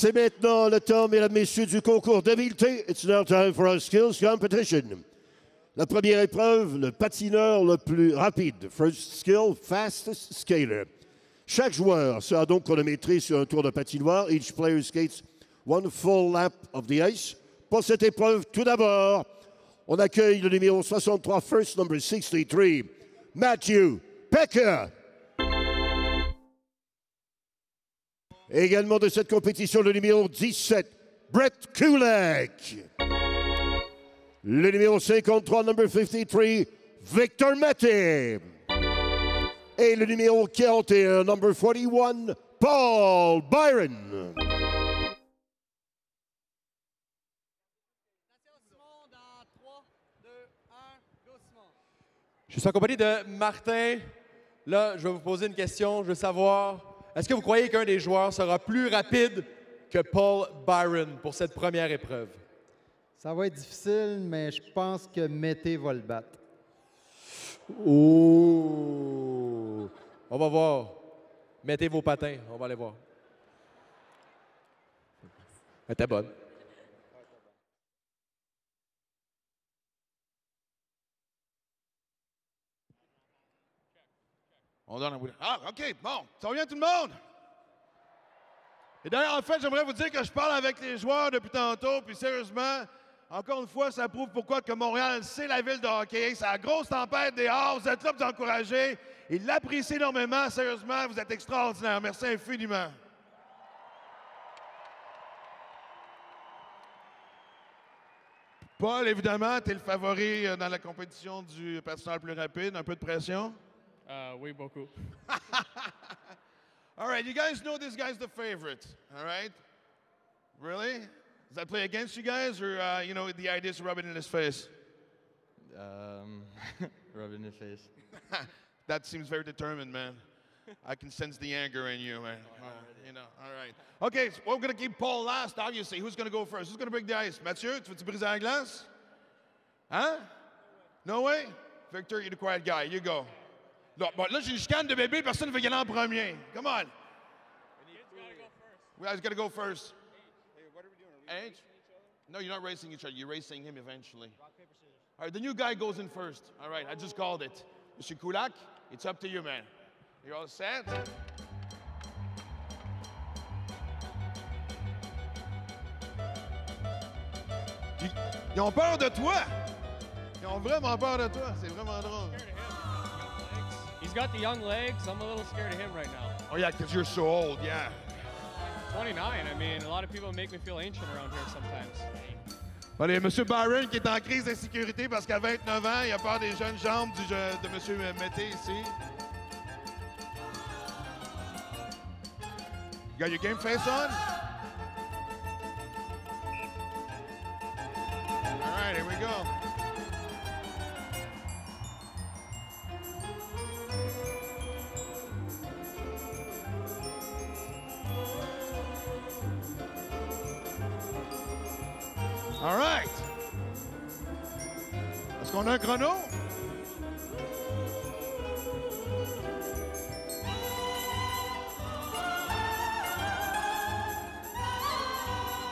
C'est maintenant le temps, mesdames, messieurs, du concours d'habileté. It's now time for our skills competition. La première épreuve, le patineur le plus rapide. First skill, fastest skater. Chaque joueur sera donc chronométré sur un tour de patinoire. Each player skates one full lap of the ice. Pour cette épreuve, tout d'abord, on accueille le numéro 63, first number 63, Matthew Pecker. Également de cette compétition, le numéro 17, Brett Kulak. Le numéro 53, number 53, Victor Mette. Et le numéro 41, number 41, Paul Byron. Je suis en compagnie de Martin. Là, je vais vous poser une question. Je veux savoir, est-ce que vous croyez qu'un des joueurs sera plus rapide que Paul Byron pour cette première épreuve? Ça va être difficile, mais je pense que Mété va le battre. Oh! On va voir. Mettez vos patins. On va aller voir. Elle était bonne. On donne un bout. Ah, OK, bon. Ça bien tout le monde? Et d'ailleurs, en fait, j'aimerais vous dire que je parle avec les joueurs depuis tantôt, puis sérieusement, encore une fois, ça prouve pourquoi que Montréal, c'est la ville de hockey. C'est la grosse tempête des dehors. Vous êtes là pour vous encourager. Ils l'apprécient énormément. Sérieusement, vous êtes extraordinaire. Merci infiniment. Paul, évidemment, tu es le favori euh, dans la compétition du personnel plus rapide. Un peu de pression? Uh, oui, beaucoup. All right, you guys know this guy's the favorite, all right? Really? Does that play against you guys, or, uh, you know, the idea is to rub it in his face? Um, rub it in his face. that seems very determined, man. I can sense the anger in you, man. Uh, you know, all right. Okay, so we're going to keep Paul last, obviously. Who's going to go first? Who's going to break the ice? Mathieu, tu veux-tu briser la glace? Huh? No way? Victor, you're the quiet guy. You go. Là, bon, là j'ai une chicane de bébé, personne ne veut y aller en premier. Come on. You guys got to go first. Hey, what are we doing? Are we No, you're not racing each other. You're racing him eventually. All right, the new guy goes in first. All right, I just called it. Mr. Kulak, it's up to you, man. You're all set? Ils ont peur de toi. Ils ont vraiment peur de toi. C'est vraiment drôle. He's got the young legs. I'm a little scared of him right now. Oh, yeah, because you're so old, yeah. 29. I mean, a lot of people make me feel ancient around here sometimes. Allez, M. Byron qui est en crise d'insécurité parce qu'à 29 ans, il a peur des jeunes jambes du, de M. Mété ici. You got your game face on? All right, here we go. All right. Est-ce qu'on a un chrono?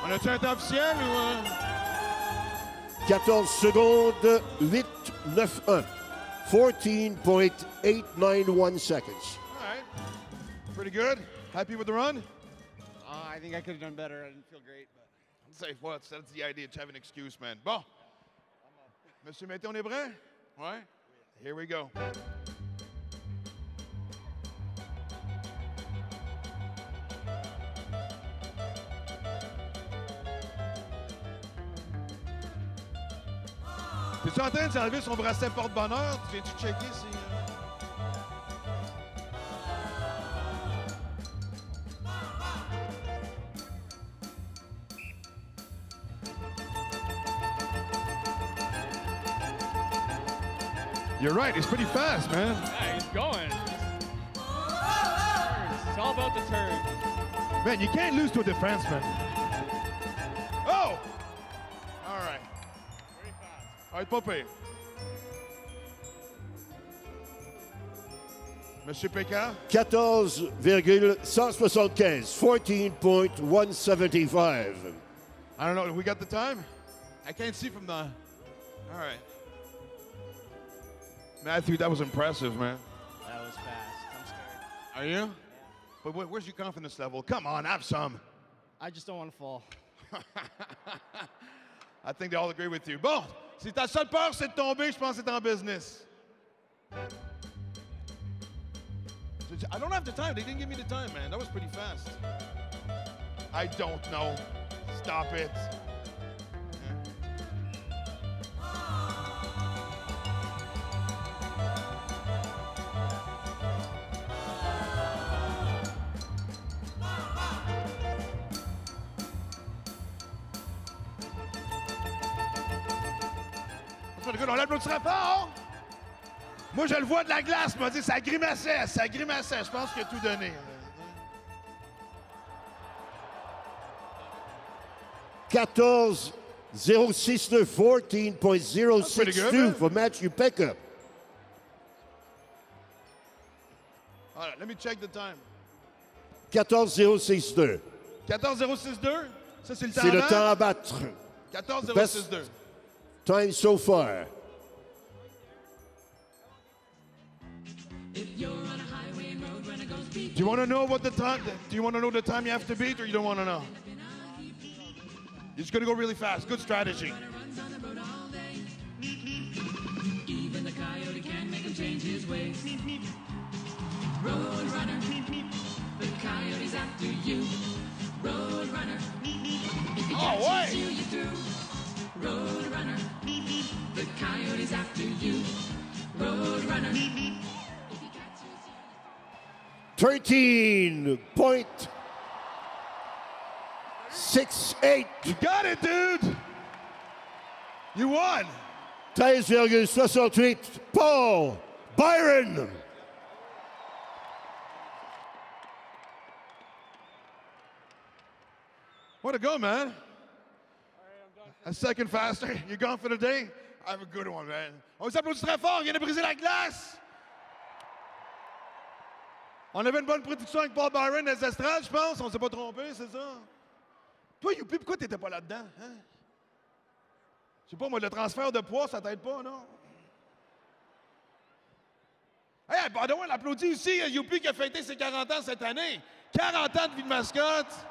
On a-tu un temps officiel ou... euh? 14 secondes, 8, 9, 1. 14.891 seconds. All right. Pretty good. Happy with the run? Uh, I think I could have done better. I didn't feel great, but Say what? That's the idea to have an excuse, man. Bon. Monsieur Mété, on est prêt? Ouais? Here we go. T'es-tu en train de s'enlever son bracelet porte-bonheur? Tu viens-tu checker si... You're right. It's pretty fast, man. Yeah, he's going. It's all about the turn. Man, you can't lose to a defenseman. Oh! All right. Very fast. All right, pas pire. Monsieur Pékin? 14,175. 14.175. I don't know. We got the time? I can't see from the. All right. Matthew, that was impressive, man. That was fast. I'm scared. Are you? But wh- where's your confidence level? Come on, have some. I just don't want to fall. I think they all agree with you. Bon, si ta seule peur c'est de tomber, je pense que c'est en business. I don't have the time. They didn't give me the time, man. That was pretty fast. I don't know. Stop it. On l'applaudira fort. Moi, je le vois de la glace. m'a dit ça grimaçait, ça grimaçait. Je pense qu'il a tout donné. 14 062 pretty good, man. 14.062 for Matthew Pecker. All right, let me check the time. 14 062. 14.062. Ça, c'est le temps C'est le avant? temps à battre? 14.062. Time so far. Do you want to know what the time? Do you want to know the time you have to beat, or you don't want to know? You're just gonna go really fast. Good strategy. Oh, ouais! Thirteen point six eight. You got it, dude. You won. 13,68. Paul Byron. Way to go, man. A second faster. You're gone for the day? Have a good one, man. On vous applaudit très fort. Il vient de briser la glace. On avait une bonne prédiction avec Paul Byron des estrades, je pense. On s'est pas trompé, c'est ça? Toi, Youpi, pourquoi t'étais pas là-dedans? Hein? Je sais pas, moi, le transfert de poids, ça t'aide pas, non? Hey, pardon, on applaudit ici Youpi qui a fêté ses 40 ans cette année. 40 ans de vie de mascotte.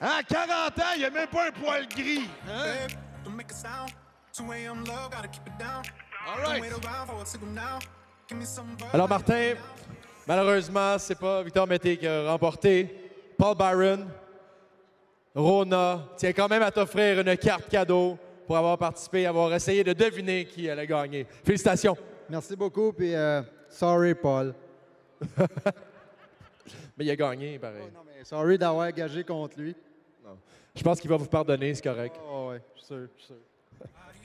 Hein, 40 ans, il n'y a même pas un poil gris. Hein? Don't make a sound. 2 a.m. low, gotta keep it down. All Don't right. wait around for a signal now. Give me some buzz. Alors, Martin, malheureusement, c'est pas Victor Mété qui a remporté. Paul Byron, Rona tient quand même à t'offrir une carte cadeau pour avoir participé, avoir essayé de deviner qui allait gagner. Félicitations. Merci beaucoup, puis euh, sorry, Paul. Mais il a gagné, pareil. Non, mais sorry d'avoir gagé contre lui. Je pense qu'il va vous pardonner, c'est correct. Oh, ouais, je suis sûr, je suis sûr.